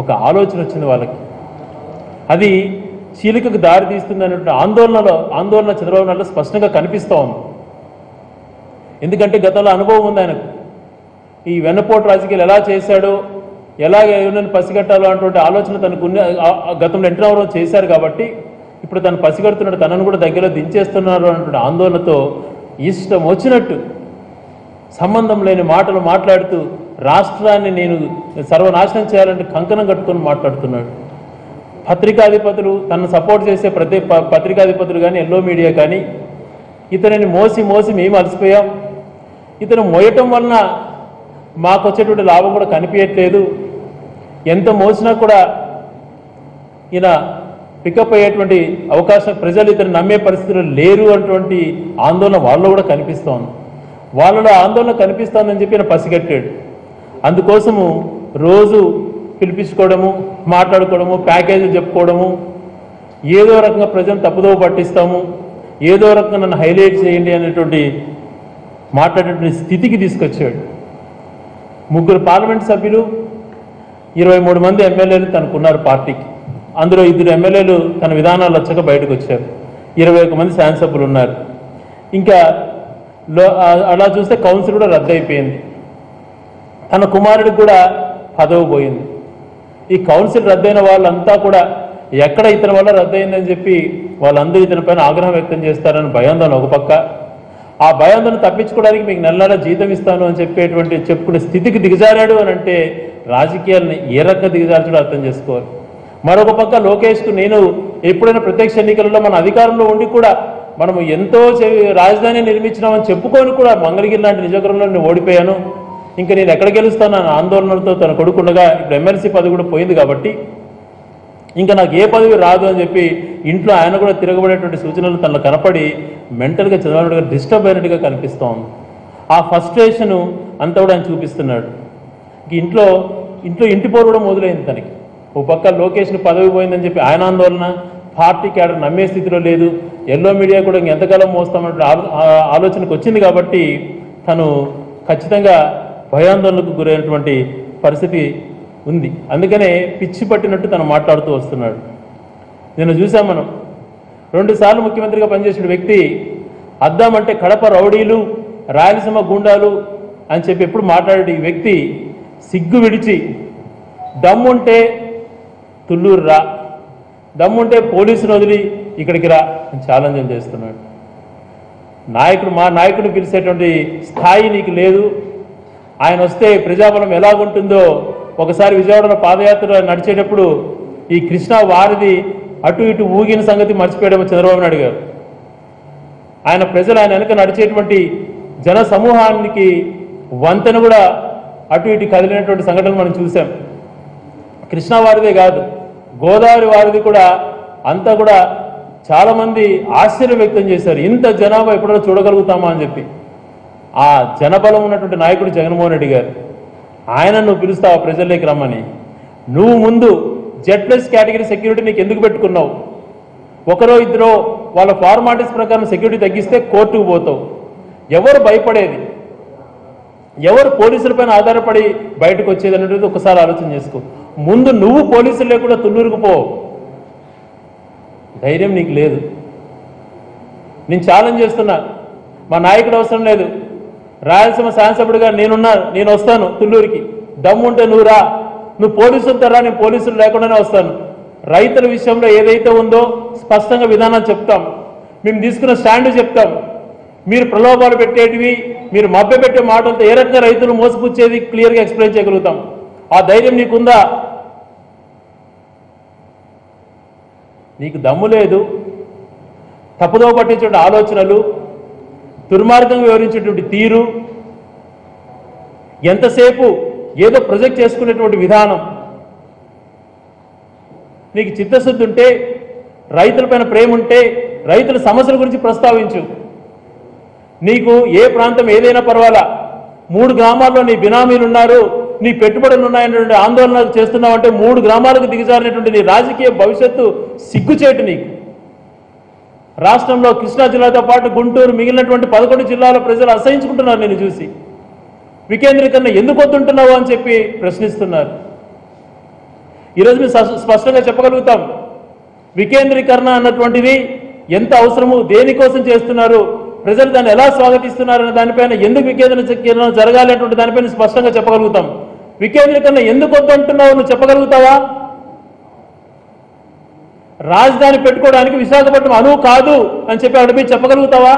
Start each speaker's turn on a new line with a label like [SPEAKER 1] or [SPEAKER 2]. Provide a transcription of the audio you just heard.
[SPEAKER 1] ఒక ఆలోచన వచ్చింది వాళ్ళకి. అది చీలికకు దారి తీస్తుంది అనేటువంటి ఆందోళనలో ఆందోళన చంద్రబాబు నాయుడు స్పష్టంగా కనిపిస్తూ ఉంది. ఎందుకంటే గతంలో అనుభవం ఉంది ఆయనకు. ఈ వెన్నపోటు రాజకీయాలు ఎలా చేశాడో ఎలా ఎవరిని పసిగట్టాలో అటువంటి ఆలోచన తనకు ఉన్న గతంలో ఎంటర్ చేశారు కాబట్టి ఇప్పుడు తను పసిగడుతున్నాడు తనను కూడా దగ్గరలో దించేస్తున్నారు అన్నటువంటి ఆందోళనతో ఇష్టం వచ్చినట్టు సంబంధం లేని మాటలు మాట్లాడుతూ రాష్ట్రాన్ని నేను సర్వనాశనం చేయాలంటే కంకణం కట్టుకొని మాట్లాడుతున్నాడు. పత్రికాధిపతులు తనను సపోర్ట్ చేసే ప్రతి ప- పత్రికాధిపతులు కానీ ఎల్లో మీడియా కానీ ఇతనిని మోసి మోసి మేము అలసిపోయాం. ఇతను మోయటం వలన మాకు వచ్చేటువంటి లాభం కూడా కనిపించట్లేదు ఎంత మోసినా కూడా ఈయన పికప్ అయ్యేటువంటి అవకాశం ప్రజలు ఇతను నమ్మే పరిస్థితులు లేరు అటువంటి ఆందోళన వాళ్ళలో కూడా కనిపిస్తోంది. వాళ్ళలో ఆందోళన కనిపిస్తోందని చెప్పి ఆయన పసిగట్టాడు. అందుకోసము రోజు పిలిపించుకోవడము మాట్లాడుకోవడము ప్యాకేజీలు చెప్పుకోవడము ఏదో రకంగా ప్రజలను తప్పుదోవ పట్టిస్తాము ఏదో రకంగా నన్ను హైలైట్ చేయండి అనేటువంటి మాట్లాడేటువంటి స్థితికి తీసుకొచ్చాడు. ముగ్గురు పార్లమెంట్ సభ్యులు ఇరవై మూడు మంది ఎమ్మెల్యేలు తనకున్నారు పార్టీకి. అందులో ఇద్దరు ఎమ్మెల్యేలు తన విధానాలు వచ్చాక బయటకు వచ్చారు. ఇరవై ఒక మంది శాసనసభ్యులు ఉన్నారు. ఇంకా లో అలా చూస్తే కౌన్సిల్ కూడా రద్దయిపోయింది తన కుమారుడికి కూడా పదవి పోయింది. ఈ కౌన్సిల్ రద్దయిన వాళ్ళంతా కూడా ఎక్కడ ఇతని వల్ల రద్దయిందని చెప్పి వాళ్ళందరూ ఇతని పైన ఆగ్రహం వ్యక్తం చేస్తారని భయాందోళన ఒక పక్క. ఆ భయాందోళన తప్పించుకోవడానికి మీకు నెల నెల జీతం ఇస్తాను అని చెప్పేటువంటి చెప్పుకునే స్థితికి దిగజారాడు అని అంటే రాజకీయాలను ఏ రకంగా దిగజార్చడం అర్థం చేసుకోవాలి. మరొక పక్క లోకేష్కు నేను ఎప్పుడైనా ప్రత్యక్ష ఎన్నికలలో మన అధికారంలో ఉండి కూడా మనము ఎంతో రాజధాని నిర్మించినామని చెప్పుకొని కూడా మంగళగిరి లాంటి నిజగరంలో నేను ఓడిపోయాను. ఇంకా నేను ఎక్కడ గెలుస్తాను ఆందోళనతో ఆందోళనలతో తన కొడుకుండగా ఇప్పుడు ఎమ్మెల్సీ పదవి కూడా పోయింది కాబట్టి ఇంకా నాకు ఏ పదవి రాదు అని చెప్పి ఇంట్లో ఆయన కూడా తిరగబడేటువంటి సూచనలు తనలో కనపడి మెంటల్గా చంద్రబాబు గారు డిస్టర్బ్ అయినట్టుగా కనిపిస్తోంది. ఆ ఫస్ట్రేషను అంతా కూడా ఆయన చూపిస్తున్నాడు. ఇంట్లో ఇంట్లో ఇంటి పోరు కూడా మొదలైంది తనకి. ఓ పక్క లోకేష్ని పదవి పోయిందని చెప్పి ఆయన ఆందోళన పార్టీ క్యాడర్ నమ్మే స్థితిలో లేదు. ఎల్లో మీడియా కూడా ఇంక ఎంతకాలం మోస్తామన్న ఆలో- ఆలోచనకు వచ్చింది కాబట్టి తను ఖచ్చితంగా భయాందోళనకు గురైనటువంటి పరిస్థితి ఉంది. అందుకనే పిచ్చి పట్టినట్టు తను మాట్లాడుతూ వస్తున్నాడు. నిన్న చూసాం మనం. రెండుసార్లు ముఖ్యమంత్రిగా పనిచేసిన వ్యక్తి అద్దామంటే కడప రౌడీలు రాయలసీమ గుండాలు అని చెప్పి ఎప్పుడు మాట్లాడే ఈ వ్యక్తి సిగ్గు విడిచి దమ్ముంటే తుళ్ళూరు రా దమ్ముంటే పోలీసులు వదిలి ఇక్కడికి రా అని ఛాలెంజ్ చేస్తున్నాడు. నాయకుడు మా నాయకుడు పిలిచేటువంటి స్థాయి నీకు లేదు. ఆయన వస్తే ప్రజాబలం ఎలాగుంటుందో ఒకసారి విజయవాడలో పాదయాత్ర నడిచేటప్పుడు ఈ కృష్ణా వారిది అటు ఇటు ఊగిన సంగతి మర్చిపోయాడేమో చంద్రబాబు నాయుడు గారు. ఆయన ప్రజలు ఆయన వెనుక నడిచేటువంటి జన సమూహానికి వంతెన కూడా అటు ఇటు కదిలినటువంటి సంఘటనలు మనం చూసాం కృష్ణా వారిదే కాదు గోదావరి వారిది కూడా అంతా కూడా చాలామంది ఆశ్చర్యం వ్యక్తం చేశారు. ఇంత జనాభా ఎప్పుడైనా చూడగలుగుతామా అని చెప్పి. ఆ జనబలం ఉన్నటువంటి నాయకుడు జగన్మోహన్ రెడ్డి గారు ఆయన నువ్వు పిలుస్తావు ప్రజల్లోకి రమ్మని? నువ్వు ముందు జెడ్ ప్లస్ కేటగిరీ సెక్యూరిటీ నీకు ఎందుకు పెట్టుకున్నావు? ఒకరో ఇద్దరో వాళ్ళ ఫార్మాలిటీస్ ప్రకారం సెక్యూరిటీ తగ్గిస్తే కోర్టుకు పోతావు. ఎవరు భయపడేది? ఎవరు పోలీసులపైన ఆధారపడి బయటకు వచ్చేది అనేది ఒకసారి ఆలోచన చేసుకో. ముందు నువ్వు పోలీసులు లేకుండా తుళ్ళూరుకు పో. ధైర్యం నీకు లేదు. నేను ఛాలెంజ్ చేస్తున్నా. మా నాయకుడు అవసరం లేదు. రాయలసీమ శాసనసభ్యుడిగా నేనున్నా నేను వస్తాను తుళ్ళూరికి. దమ్ముంటే నువ్వు రా. నువ్వు పోలీసులతో రా నేను పోలీసులు లేకుండానే వస్తాను. రైతుల విషయంలో ఏదైతే ఉందో స్పష్టంగా విధానం చెప్తాం. మేము తీసుకున్న స్టాండ్ చెప్తాం. మీరు ప్రలోభాలు పెట్టేటివి మీరు మభ్య పెట్టే మాటలతో ఏ రకంగా రైతులు మోసపుచ్చేది క్లియర్గా ఎక్స్ప్లెయిన్ చేయగలుగుతాం. ఆ ధైర్యం నీకుందా? నీకు దమ్ము లేదు. తప్పుదో పట్టించే ఆలోచనలు దుర్మార్గంగా వివరించేటువంటి తీరు ఎంతసేపు ఏదో ప్రొజెక్ట్ చేసుకునేటువంటి విధానం. నీకు చిత్తశుద్ధి ఉంటే రైతులపైన ప్రేమ ఉంటే రైతుల సమస్యల గురించి ప్రస్తావించు. నీకు ఏ ప్రాంతం ఏదైనా పర్వాలా? మూడు గ్రామాల్లో నీ బినామీలు ఉన్నారు నీ పెట్టుబడులు ఉన్నాయనేటువంటి ఆందోళన చేస్తున్నావంటే మూడు గ్రామాలకు దిగజారినటువంటి నీ రాజకీయ భవిష్యత్తు సిగ్గుచేటు నీకు. రాష్ట్రంలో కృష్ణా జిల్లాతో పాటు గుంటూరు మిగిలినటువంటి పదకొండు జిల్లాల ప్రజలు అసహించుకుంటున్నారు నేను చూసి. వికేంద్రీకరణ ఎందుకు వద్దుంటున్నావు అని చెప్పి ప్రశ్నిస్తున్నారు. ఈరోజు మేము స్ప- స్పష్టంగా చెప్పగలుగుతాం. వికేంద్రీకరణ అన్నటువంటిది ఎంత అవసరము దేనికోసం చేస్తున్నారు ప్రజలు దాన్ని ఎలా స్వాగతిస్తున్నారు అనే దానిపైన ఎందుకు వికేంద్రీకరణ జరగాలి అనేటువంటి దానిపైన స్పష్టంగా చెప్పగలుగుతాం. వికేంద్రీకరణ ఎందుకు వద్దంటున్నావు నువ్వు చెప్పగలుగుతావా? రాజధాని పెట్టుకోవడానికి విశాఖపట్నం అనువు కాదు అని చెప్పి అక్కడ మీరు చెప్పగలుగుతావా?